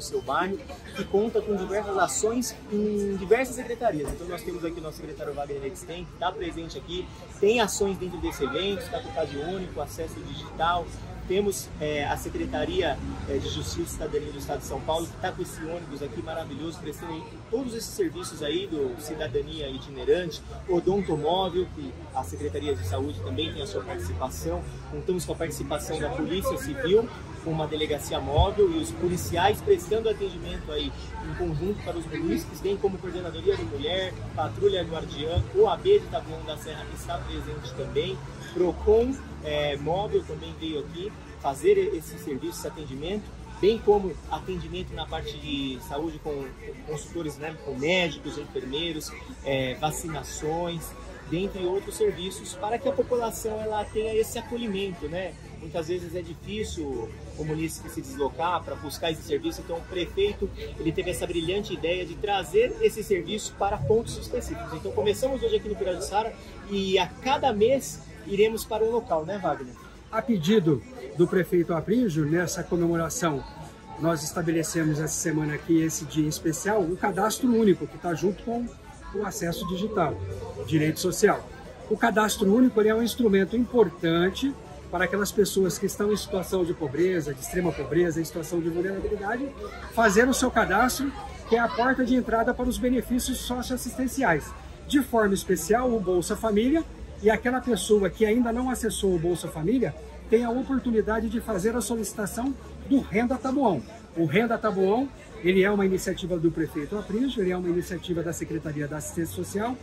seu bairro, que conta com diversas ações em diversas secretarias. Então nós temos aqui o nosso secretário Wagner Exten, que está presente aqui, tem ações dentro desse evento, está com Cade Único, acesso digital, temos é, a Secretaria é, de Justiça e Cidadania do Estado de São Paulo, que está com esse ônibus aqui maravilhoso, prestando todos esses serviços aí do Cidadania Itinerante, Odontomóvel, que a Secretaria de Saúde também tem a sua participação. Contamos com a participação da Polícia Civil, uma delegacia móvel e os policiais prestando atendimento aí em conjunto para os munícipes, bem como Coordenadoria de Mulher, Patrulha Guardiã, OAB de Taboão da Serra está presente também, PROCON é, móvel também veio aqui fazer esse serviço, esse atendimento, bem como atendimento na parte de saúde com consultores, né, com médicos, enfermeiros, é, vacinações, dentre outros serviços, para que a população ela tenha esse acolhimento, né? Muitas vezes é difícil o município se deslocar para buscar esse serviço, então o prefeito ele teve essa brilhante ideia de trazer esse serviço para pontos específicos. Então começamos hoje aqui no Pirajussara e a cada mês iremos para um local, né, Wagner? A pedido do prefeito Aprígio, nessa comemoração, nós estabelecemos essa semana aqui, esse dia especial, um cadastro único, que está junto com o acesso digital, direito social. O cadastro único é um instrumento importante para aquelas pessoas que estão em situação de pobreza, de extrema pobreza, em situação de vulnerabilidade, fazer o seu cadastro, que é a porta de entrada para os benefícios socioassistenciais. De forma especial, o Bolsa Família, e aquela pessoa que ainda não acessou o Bolsa Família tem a oportunidade de fazer a solicitação do Renda Tabuão. O Renda Tabuão, ele é uma iniciativa do prefeito Aprígio, ele é uma iniciativa da Secretaria da Assistência Social.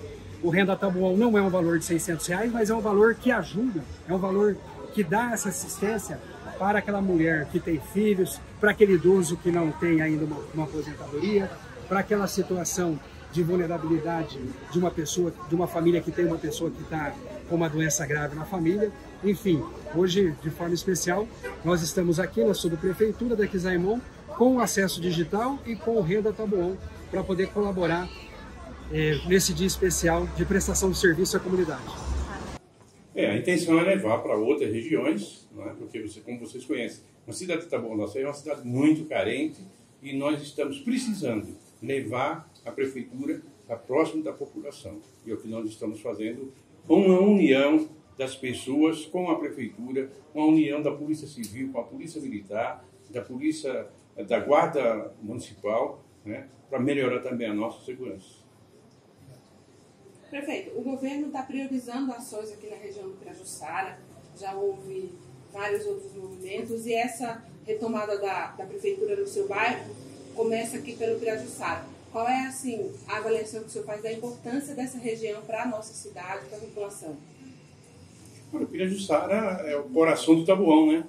O Renda Tabuão não é um valor de 600 reais, mas é um valor que ajuda, é um valor que dá essa assistência para aquela mulher que tem filhos, para aquele idoso que não tem ainda uma, uma aposentadoria, para aquela situação de vulnerabilidade de uma pessoa, de uma família que tem uma pessoa que está com uma doença grave na família. Enfim, hoje, de forma especial, nós estamos aqui na subprefeitura da Quisaimon com acesso digital e com o Renda Tabuão para poder colaborar é, nesse dia especial de prestação de serviço à comunidade. É, a intenção é levar para outras regiões, é? porque você, como vocês conhecem, a cidade de Taboão da Serra é uma cidade muito carente e nós estamos precisando levar a prefeitura está próximo da população. E é o que nós estamos fazendo uma união das pessoas com a prefeitura, com a união da Polícia Civil, com a Polícia Militar, da Polícia, da Guarda Municipal, né, para melhorar também a nossa segurança. Prefeito, o governo está priorizando ações aqui na região do Pirajussara, já houve vários outros movimentos, e essa retomada da, da prefeitura no seu bairro começa aqui pelo Pirajussara. Qual é assim a avaliação que o senhor faz da importância dessa região para a nossa cidade, para a população? O Pirajussara é o coração do Tabuão, né?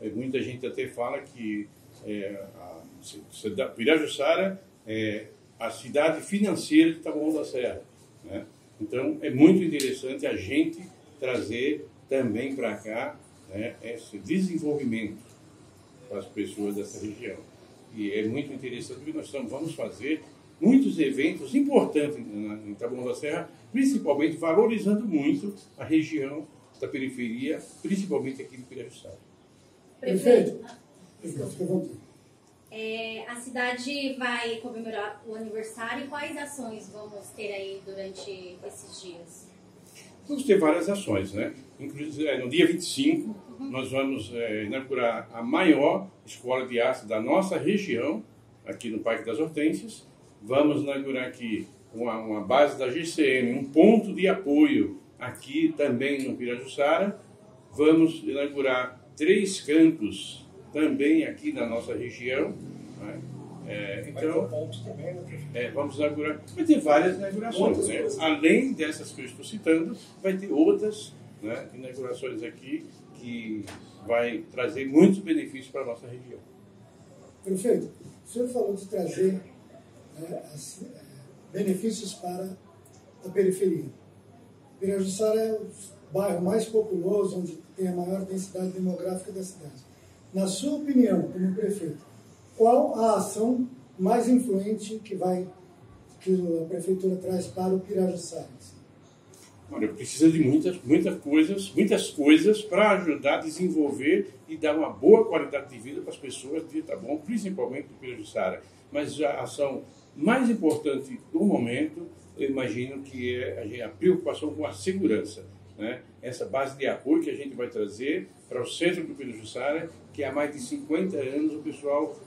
É, muita gente até fala que é, Pirajussara é a cidade financeira de Tabuão da Serra. Né? Então, é muito interessante a gente trazer também para cá né, esse desenvolvimento para as pessoas dessa região. E é muito interessante que nós estamos, vamos fazer muitos eventos importantes em Taboão da Serra, principalmente valorizando muito a região da periferia, principalmente aqui no Pirajussara. Prefeito, é, a cidade vai comemorar o aniversário. Quais ações vamos ter aí durante esses dias? Vamos ter várias ações, né? Inclusive, é, no dia 25, uhum. nós vamos é, inaugurar a maior escola de arte da nossa região, aqui no Parque das Hortênsias, Vamos inaugurar aqui uma, uma base da GCM, um ponto de apoio aqui também no Pirajussara. Vamos inaugurar três campos também aqui na nossa região. Né? É, então, né, é, vamos inaugurar. Vai ter várias inaugurações. Né? Além dessas que eu estou citando, vai ter outras né, inaugurações aqui que vai trazer muitos benefícios para a nossa região. Perfeito. O senhor falou de trazer né, as, é, benefícios para a periferia. Pirajussara é o bairro mais populoso, onde tem a maior densidade demográfica da cidade. Na sua opinião, como prefeito, qual a ação mais influente que vai que a prefeitura traz para o Pirajussara? Olha, precisa de muitas, muitas coisas, muitas coisas para ajudar a desenvolver e dar uma boa qualidade de vida para as pessoas de Itabon, principalmente do Piranguçara. Mas a ação mais importante do momento, eu imagino que é a preocupação com a segurança. Né? Essa base de apoio que a gente vai trazer para o centro do Piranguçara, que há mais de 50 anos o pessoal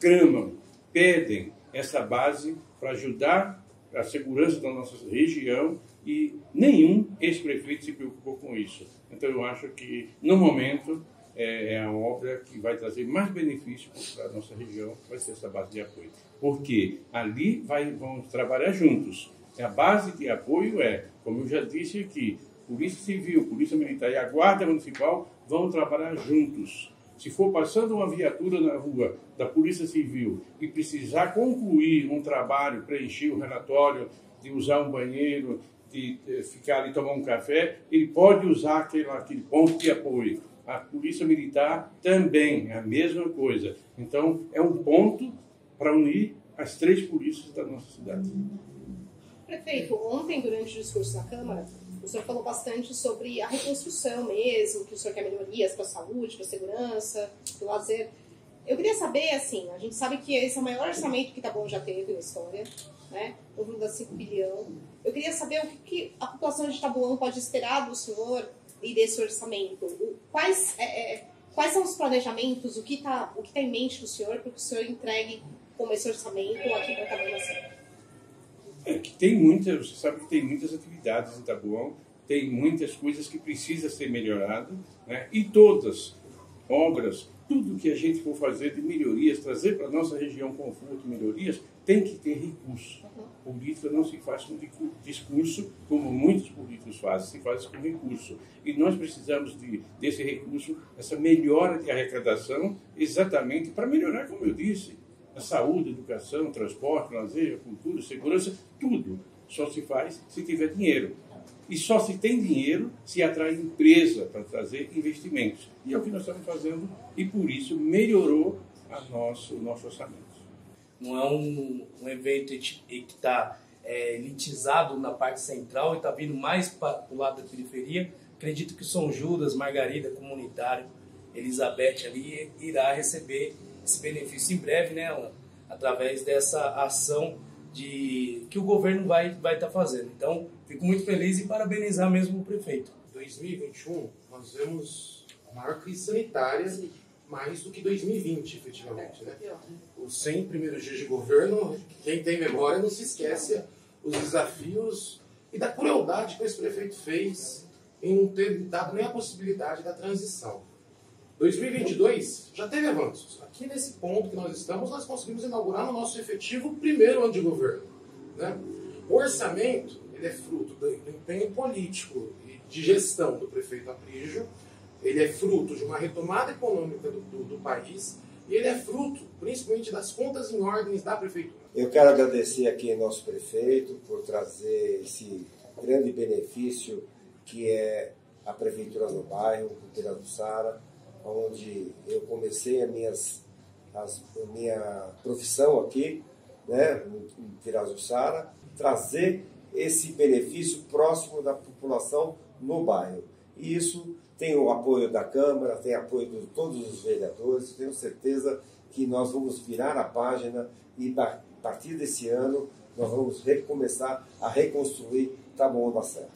clama, pedem essa base para ajudar a segurança da nossa região e nenhum ex-prefeito se preocupou com isso. Então eu acho que, no momento, é, é a obra que vai trazer mais benefícios para a nossa região, vai ser essa base de apoio. Porque ali vai, vamos trabalhar juntos. A base de apoio é, como eu já disse aqui, Polícia Civil, Polícia Militar e a Guarda Municipal vão trabalhar juntos. Se for passando uma viatura na rua da Polícia Civil e precisar concluir um trabalho, preencher o relatório, de usar um banheiro, de ficar ali tomar um café, ele pode usar aquele, aquele ponto de apoio. A Polícia Militar também é a mesma coisa. Então, é um ponto para unir as três polícias da nossa cidade. Prefeito, ontem, durante o discurso na Câmara, o senhor falou bastante sobre a reconstrução mesmo, que o senhor quer melhorias para a saúde, para a segurança, para o lazer. Eu queria saber, assim, a gente sabe que esse é o maior orçamento que Itabon já teve na história, né? 1,5 bilhão. Eu queria saber o que, que, a população de Itabuão pode esperar do senhor e desse orçamento. Quais, é, é, quais são os planejamentos, o que está tá em mente do senhor para que o senhor entregue como esse orçamento aqui para Itabuão é que tem muitas, você sabe que tem muitas atividades em Itabuão, tem muitas coisas que precisa ser melhorado, né? e todas obras, tudo que a gente for fazer de melhorias, trazer para a nossa região conforto, melhorias, tem que ter recurso. Política não se faz com discurso, como muitos políticos fazem, se faz com recurso. E nós precisamos de, desse recurso, essa melhora de arrecadação, exatamente para melhorar, como eu disse, a saúde, a educação, transporte, lazer, cultura, segurança, tudo só se faz se tiver dinheiro. E só se tem dinheiro se atrai empresa para trazer investimentos. E é o que nós estamos fazendo e por isso melhorou nosso, o nosso orçamento. Não é um, um evento que está é, elitizado na parte central e está vindo mais para o lado da periferia. Acredito que São Judas, Margarida, Comunitário, Elizabeth ali irá receber esse benefício em breve, né, Alan? Através dessa ação de que o governo vai vai estar tá fazendo. Então, fico muito feliz e parabenizar mesmo o prefeito. 2021 nós vemos a maior crise sanitária Sim. mais do que 2020, efetivamente, né? Os 100 primeiros dias de governo, quem tem memória não se esquece os desafios e da crueldade que esse prefeito fez em não ter dado nem a possibilidade da transição. 2022 já teve avanços. Aqui nesse ponto que nós estamos, nós conseguimos inaugurar no nosso efetivo primeiro ano de governo. Né? O orçamento ele é fruto do empenho político e de gestão do prefeito Aprígio, ele é fruto de uma retomada econômica do, do, do país e ele é fruto principalmente das contas em ordens da prefeitura. Eu quero agradecer aqui ao nosso prefeito por trazer esse grande benefício que é a prefeitura no bairro, o Piraduçara, onde eu comecei a, minhas, as, a minha profissão aqui, né, em Pirajussara, trazer esse benefício próximo da população no bairro. E isso tem o apoio da Câmara, tem apoio de todos os vereadores, tenho certeza que nós vamos virar a página e a partir desse ano nós vamos recomeçar a reconstruir Taboão da Serra.